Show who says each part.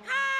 Speaker 1: Hi.